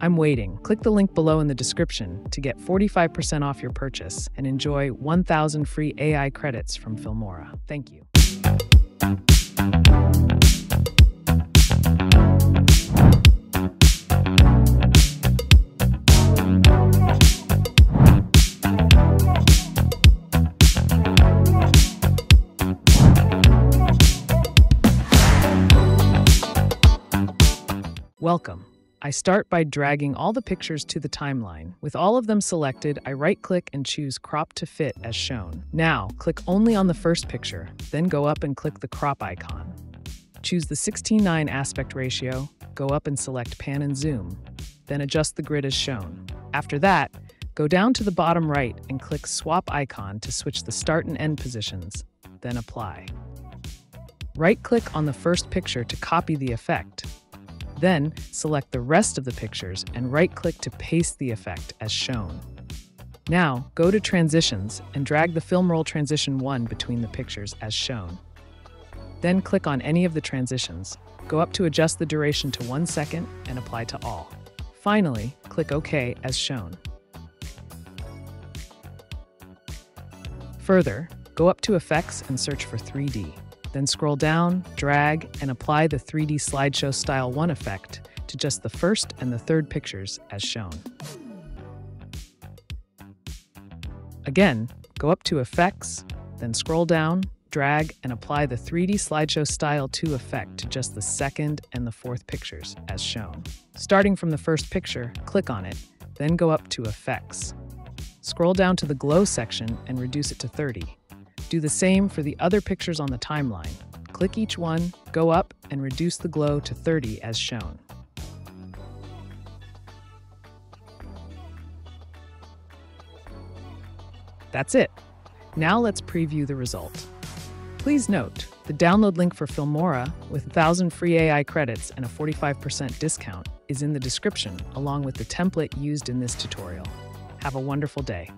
I'm waiting. Click the link below in the description to get 45% off your purchase and enjoy 1,000 free AI credits from Filmora. Thank you. Welcome. I start by dragging all the pictures to the timeline. With all of them selected, I right-click and choose Crop to Fit as shown. Now, click only on the first picture, then go up and click the crop icon. Choose the 16:9 aspect ratio, go up and select Pan and Zoom, then adjust the grid as shown. After that, go down to the bottom right and click Swap icon to switch the start and end positions, then Apply. Right-click on the first picture to copy the effect, then select the rest of the pictures and right-click to paste the effect as shown. Now, go to Transitions and drag the film roll transition 1 between the pictures as shown. Then click on any of the transitions, go up to adjust the duration to 1 second and apply to all. Finally, click OK as shown. Further, go up to Effects and search for 3D. Then scroll down, drag, and apply the 3D slideshow style 1 effect to just the first and the third pictures as shown. Again, go up to Effects, then scroll down, drag, and apply the 3D slideshow style 2 effect to just the second and the fourth pictures as shown. Starting from the first picture, click on it, then go up to Effects. Scroll down to the Glow section and reduce it to 30. Do the same for the other pictures on the timeline. Click each one, go up, and reduce the glow to 30 as shown. That's it. Now let's preview the result. Please note, the download link for Filmora with 1,000 free AI credits and a 45% discount is in the description along with the template used in this tutorial. Have a wonderful day.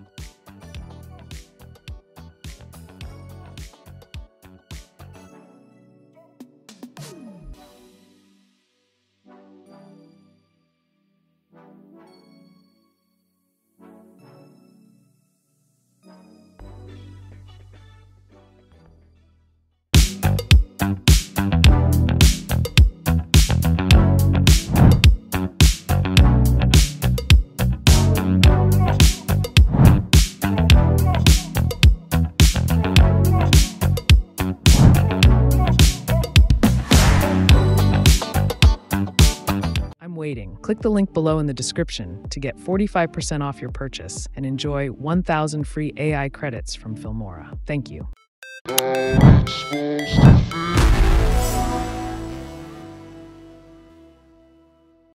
waiting, click the link below in the description to get 45% off your purchase and enjoy 1,000 free AI credits from Filmora. Thank you.